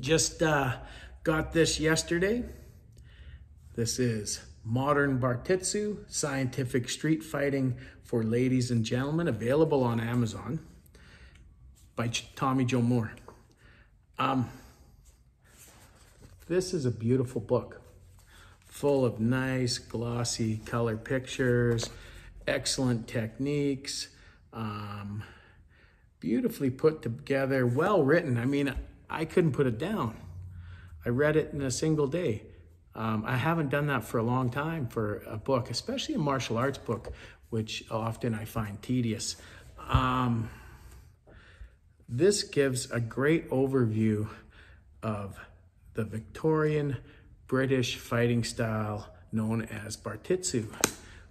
Just uh, got this yesterday. This is Modern Bartitsu, Scientific Street Fighting for Ladies and Gentlemen, available on Amazon by Tommy Joe Moore. Um, this is a beautiful book, full of nice, glossy color pictures, excellent techniques, um, beautifully put together, well written. I mean, I couldn't put it down. I read it in a single day. Um, I haven't done that for a long time for a book, especially a martial arts book, which often I find tedious. Um, this gives a great overview of the Victorian British fighting style known as Bartitsu,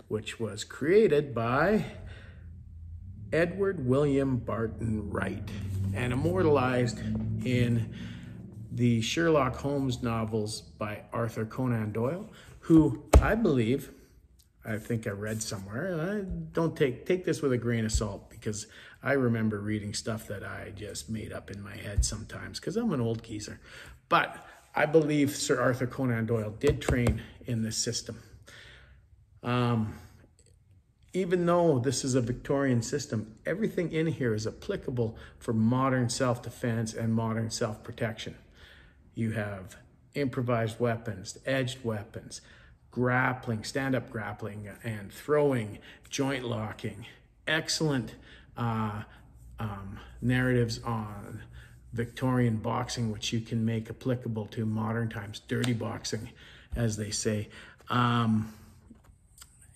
which was created by Edward William Barton Wright and immortalized in the Sherlock Holmes novels by Arthur Conan Doyle, who I believe, I think I read somewhere, I don't take, take this with a grain of salt because I remember reading stuff that I just made up in my head sometimes because I'm an old geezer. But I believe Sir Arthur Conan Doyle did train in this system. Um, even though this is a Victorian system, everything in here is applicable for modern self-defense and modern self-protection. You have improvised weapons, edged weapons, grappling, stand-up grappling, and throwing, joint locking, excellent uh, um, narratives on Victorian boxing, which you can make applicable to modern times, dirty boxing, as they say. Um,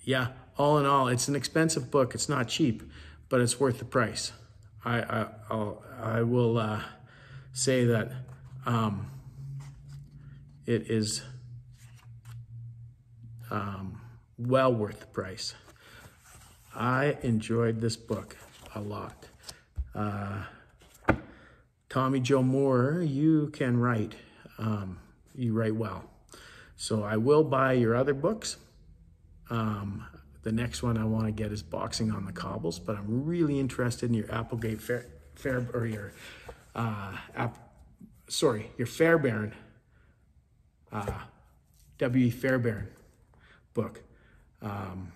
yeah, all in all, it's an expensive book. It's not cheap, but it's worth the price. I I I'll, I will uh, say that um, it is um, well worth the price. I enjoyed this book a lot. Uh, Tommy Joe Moore, you can write. Um, you write well. So I will buy your other books. Um, the next one I want to get is Boxing on the Cobbles, but I'm really interested in your Applegate Fair, Fair or your, uh, app, sorry, your Fairbairn, uh, W.E. Fairbairn book. Um,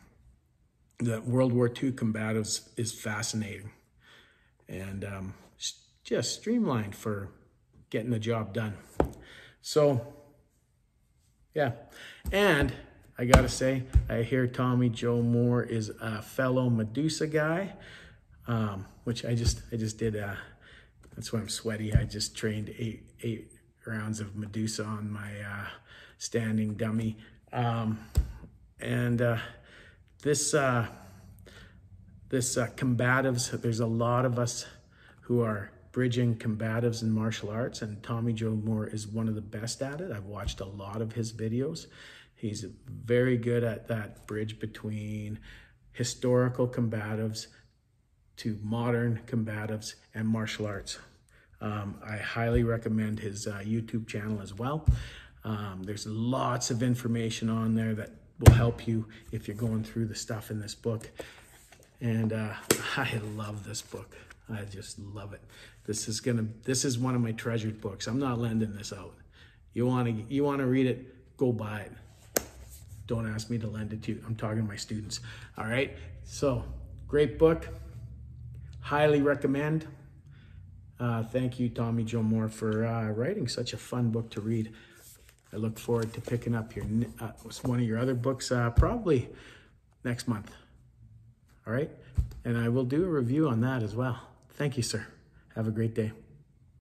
the World War II combatives is fascinating and um, just streamlined for getting the job done. So, yeah. And I gotta say, I hear Tommy Joe Moore is a fellow Medusa guy, um, which I just I just did. Uh, that's why I'm sweaty. I just trained eight eight rounds of Medusa on my uh, standing dummy, um, and uh, this uh, this uh, combatives. There's a lot of us who are bridging combatives and martial arts, and Tommy Joe Moore is one of the best at it. I've watched a lot of his videos. He's very good at that bridge between historical combatives to modern combatives and martial arts. Um, I highly recommend his uh, YouTube channel as well. Um, there's lots of information on there that will help you if you're going through the stuff in this book. And uh, I love this book. I just love it. This is gonna. This is one of my treasured books. I'm not lending this out. You want to. You want to read it? Go buy it don't ask me to lend it to you. I'm talking to my students. All right. So great book. Highly recommend. Uh, thank you, Tommy Joe Moore, for uh, writing such a fun book to read. I look forward to picking up your uh, one of your other books uh, probably next month. All right. And I will do a review on that as well. Thank you, sir. Have a great day.